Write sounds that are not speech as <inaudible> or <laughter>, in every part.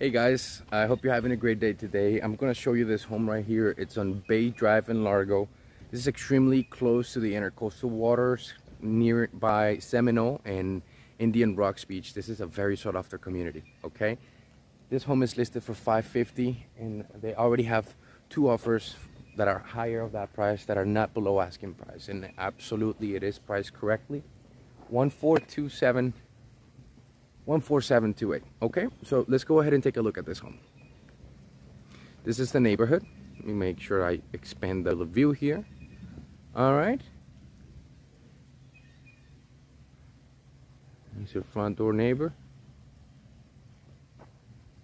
Hey guys, I hope you're having a great day today. I'm gonna show you this home right here. It's on Bay Drive in Largo. This is extremely close to the intercoastal waters nearby Seminole and Indian Rocks Beach. This is a very sought after community, okay? This home is listed for 550 and they already have two offers that are higher of that price that are not below asking price and absolutely it is priced correctly. 1427 14728. Okay, so let's go ahead and take a look at this home. This is the neighborhood. Let me make sure I expand the view here. All right. Here's your front door neighbor.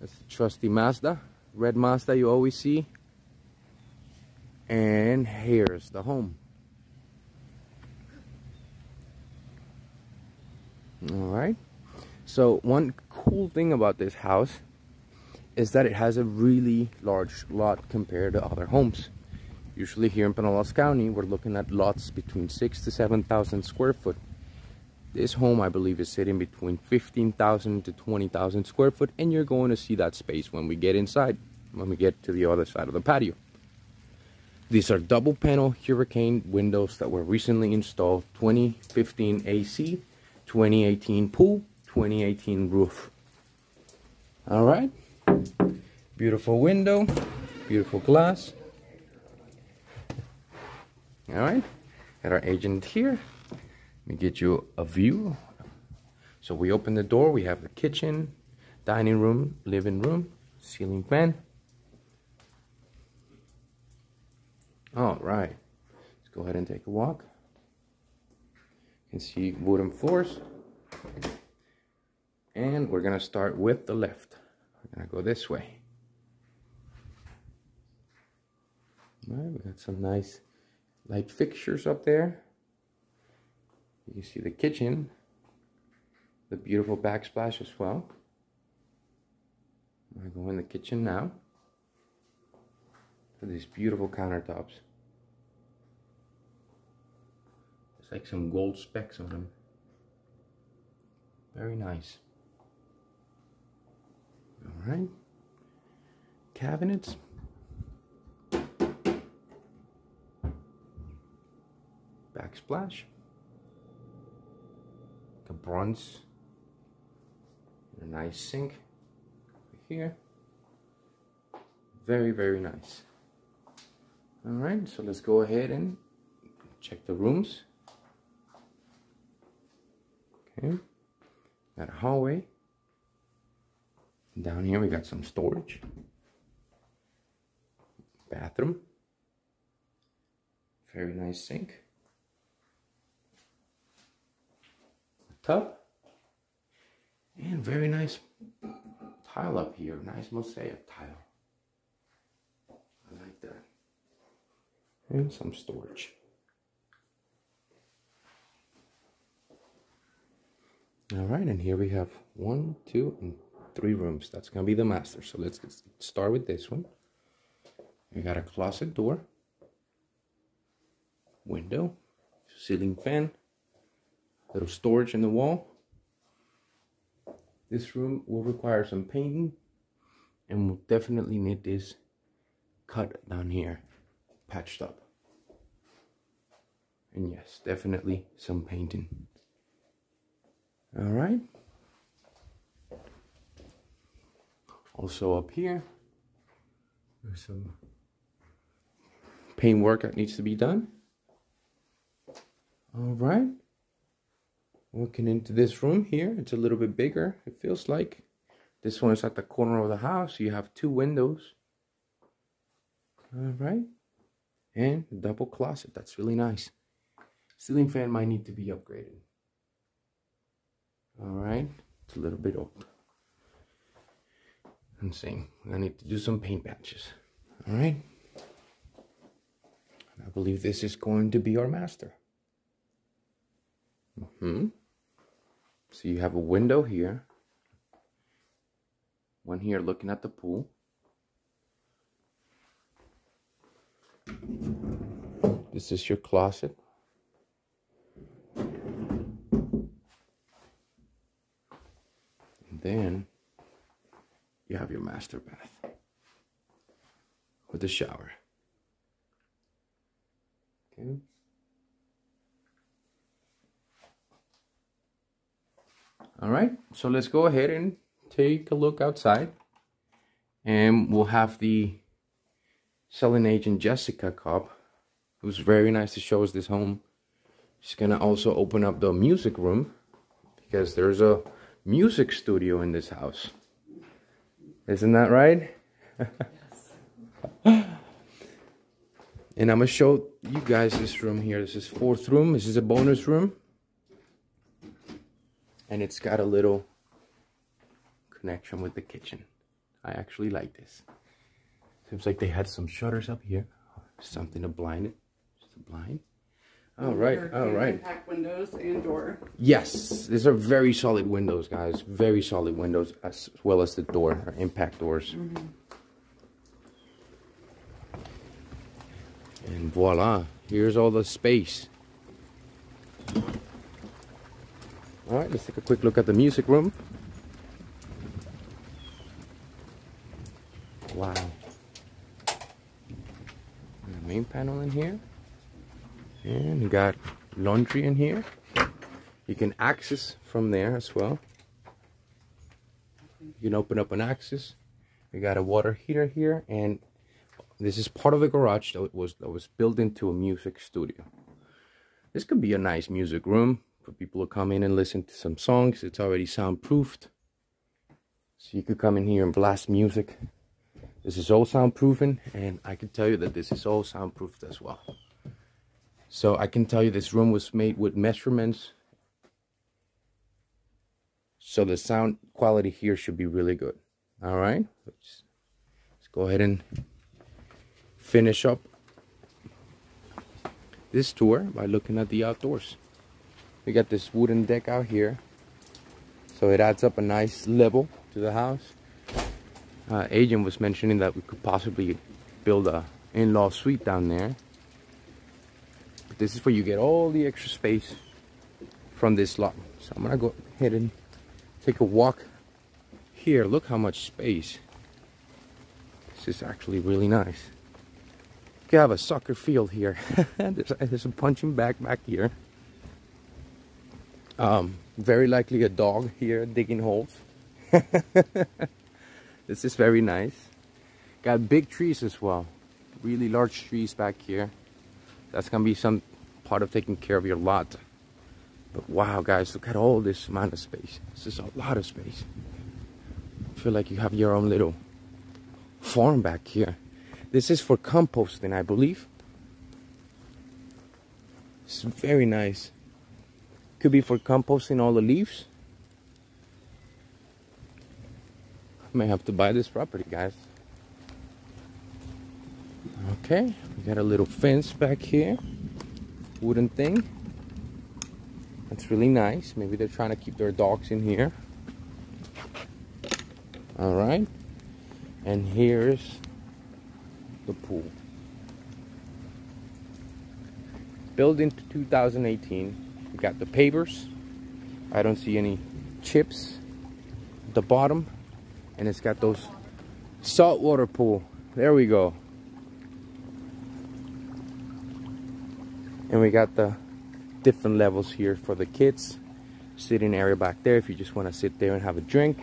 That's the trusty Mazda. Red Mazda you always see. And here's the home. All right. So one cool thing about this house is that it has a really large lot compared to other homes. Usually here in Pinellas County, we're looking at lots between six to 7,000 square foot. This home, I believe, is sitting between 15,000 to 20,000 square foot, and you're going to see that space when we get inside, when we get to the other side of the patio. These are double panel hurricane windows that were recently installed, 2015 AC, 2018 pool, 2018 roof. All right. Beautiful window, beautiful glass. All right. Got our agent here. Let me get you a view. So we open the door. We have the kitchen, dining room, living room, ceiling fan. All right. Let's go ahead and take a walk. You can see wooden floors. And we're gonna start with the left. We're gonna go this way. All right, we got some nice light fixtures up there. You can see the kitchen, the beautiful backsplash as well. I'm going to go in the kitchen now. For these beautiful countertops. It's like some gold specks on them. Very nice. All right. Cabinets. Backsplash. The bronze. A nice sink over here. Very, very nice. All right, so let's go ahead and check the rooms. Okay, got a hallway. Down here we got some storage. Bathroom. Very nice sink. Tub. And very nice tile up here. Nice mosaic tile. I like that. And some storage. All right, and here we have one, two, and three rooms. That's gonna be the master. So let's start with this one. We got a closet door, window, ceiling fan, little storage in the wall. This room will require some painting and we'll definitely need this cut down here patched up. And yes, definitely some painting. All right. Also up here, there's some paint work that needs to be done. All right. Looking into this room here, it's a little bit bigger, it feels like. This one is at the corner of the house. You have two windows. All right. And a double closet. That's really nice. Ceiling fan might need to be upgraded. All right. It's a little bit old. I'm I need to do some paint patches. All right. I believe this is going to be our master. Mm hmm So you have a window here. One here looking at the pool. This is your closet. And then you have your master bath with the shower. Okay. All right, so let's go ahead and take a look outside. And we'll have the selling agent Jessica Cobb, who's very nice to show us this home. She's gonna also open up the music room because there's a music studio in this house. Isn't that right? and I'm gonna show you guys this room here. This is fourth room. This is a bonus room. And it's got a little connection with the kitchen. I actually like this. Seems like they had some shutters up here. Something to blind it. Just a blind. All right, all right. Impact windows and door. Yes, these are very solid windows, guys. Very solid windows, as well as the door, or impact doors. Mm -hmm. And voila, here's all the space. All right, let's take a quick look at the music room. Wow. The main panel in here. Got laundry in here. You can access from there as well. You can open up an access. You got a water heater here and this is part of the garage that was that was built into a music studio. This could be a nice music room for people to come in and listen to some songs. It's already soundproofed. So you could come in here and blast music. This is all soundproofing and I can tell you that this is all soundproofed as well. So I can tell you this room was made with measurements. So the sound quality here should be really good. All right, let's, let's go ahead and finish up this tour by looking at the outdoors. We got this wooden deck out here. So it adds up a nice level to the house. Uh, agent was mentioning that we could possibly build a in-law suite down there. But this is where you get all the extra space from this lot. So I'm gonna go ahead and take a walk here. Look how much space. This is actually really nice you have a soccer field here. <laughs> there's, there's, a punching bag back here. Um, very likely a dog here digging holes. <laughs> this is very nice. Got big trees as well. Really large trees back here. That's gonna be some part of taking care of your lot. But wow, guys, look at all this amount of space. This is a lot of space. I feel like you have your own little farm back here. This is for composting, I believe. It's very nice. Could be for composting all the leaves. I may have to buy this property, guys. Okay, we got a little fence back here. Wooden thing. That's really nice. Maybe they're trying to keep their dogs in here. All right. And here's the pool. Built into 2018. We got the pavers. I don't see any chips at the bottom. And it's got those saltwater pool. There we go. And we got the different levels here for the kids. Sitting area back there if you just want to sit there and have a drink.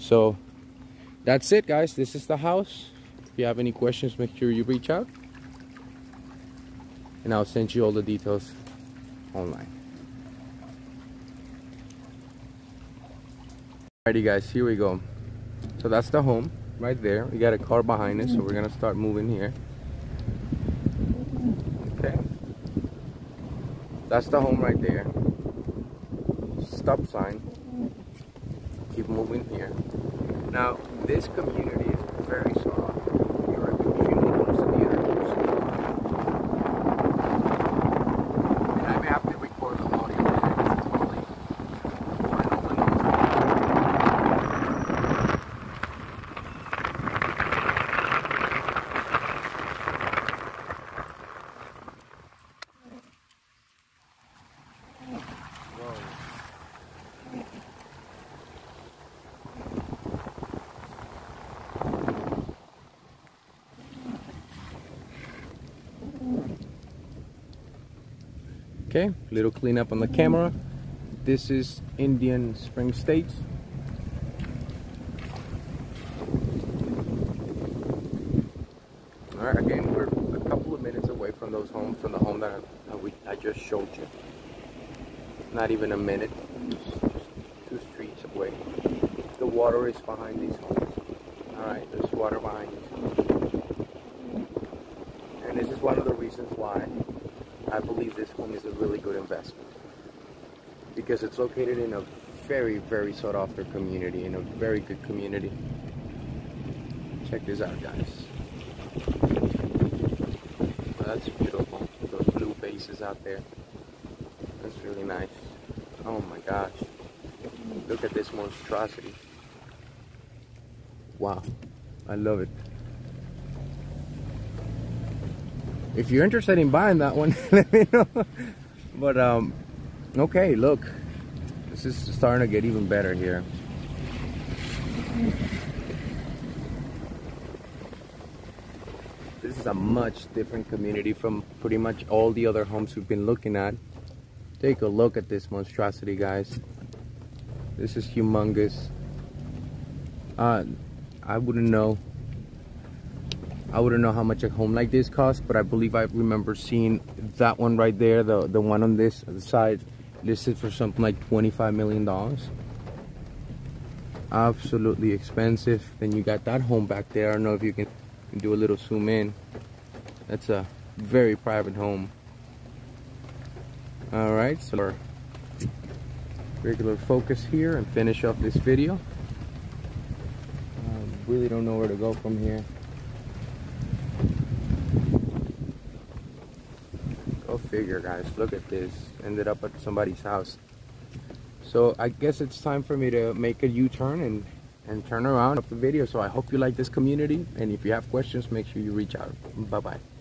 So that's it guys. This is the house. If you have any questions, make sure you reach out. And I'll send you all the details online. Alrighty guys, here we go. So that's the home right there. We got a car behind us, so we're gonna start moving here. Okay. That's the home right there. Stop sign. Keep moving here. Now, this community is very small. Okay, little cleanup on the camera. This is Indian Spring State. All right, again, we're a couple of minutes away from those homes, from the home that I, that we, I just showed you. Not even a minute, just, two streets away. The water is behind these homes. All right, there's water behind these homes. And this is one of the reasons why I believe this home is a really good investment. Because it's located in a very, very sought after community, in a very good community. Check this out, guys. that's beautiful. Those blue faces out there. That's really nice. Oh my gosh. Look at this monstrosity. Wow. I love it. If you're interested in buying that one, <laughs> let me know. But um, okay, look, this is starting to get even better here. This is a much different community from pretty much all the other homes we've been looking at. Take a look at this monstrosity, guys. This is humongous. Uh, I wouldn't know I wouldn't know how much a home like this costs, but I believe I remember seeing that one right there, the, the one on this side, listed for something like $25 million. Absolutely expensive. Then you got that home back there. I don't know if you can do a little zoom in. That's a very private home. Alright, so our regular focus here and finish off this video. Um, really don't know where to go from here. Go figure, guys. Look at this. Ended up at somebody's house. So I guess it's time for me to make a U-turn and, and turn around up the video. So I hope you like this community. And if you have questions, make sure you reach out. Bye-bye.